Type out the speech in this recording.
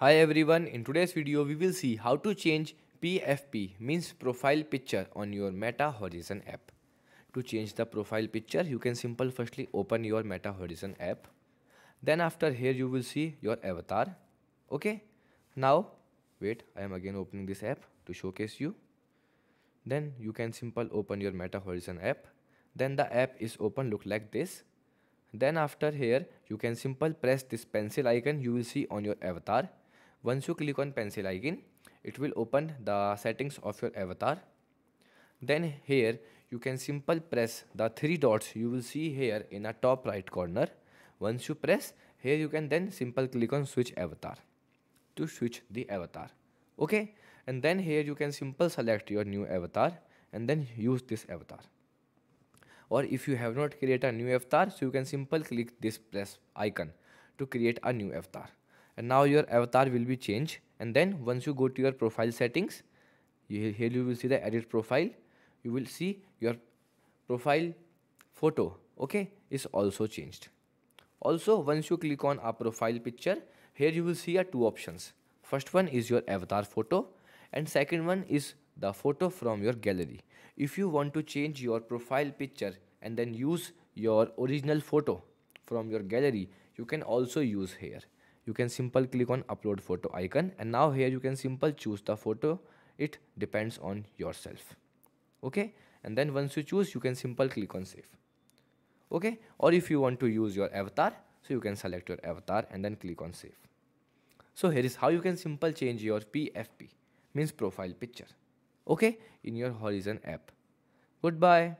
Hi everyone, in today's video we will see how to change PFP means profile picture on your Meta Horizon app. To change the profile picture you can simple firstly open your Meta Horizon app. Then after here you will see your avatar. Okay. Now wait I am again opening this app to showcase you. Then you can simple open your Meta Horizon app. Then the app is open look like this. Then after here you can simple press this pencil icon you will see on your avatar once you click on pencil icon, it will open the settings of your avatar. Then here you can simple press the three dots you will see here in a top right corner. Once you press here you can then simple click on switch avatar to switch the avatar. Okay and then here you can simple select your new avatar and then use this avatar or if you have not created a new avatar so you can simple click this press icon to create a new avatar and now your avatar will be changed. And then once you go to your profile settings you, here you will see the edit profile. You will see your profile photo. Okay? Is also changed. Also once you click on a profile picture here you will see a two options. First one is your avatar photo and second one is the photo from your gallery. If you want to change your profile picture and then use your original photo from your gallery you can also use here you can simple click on upload photo icon. And now here you can simple choose the photo. It depends on yourself. Okay? And then once you choose you can simple click on save. Okay? Or if you want to use your avatar so you can select your avatar and then click on save. So here is how you can simple change your pfp means profile picture. Okay? In your horizon app. Goodbye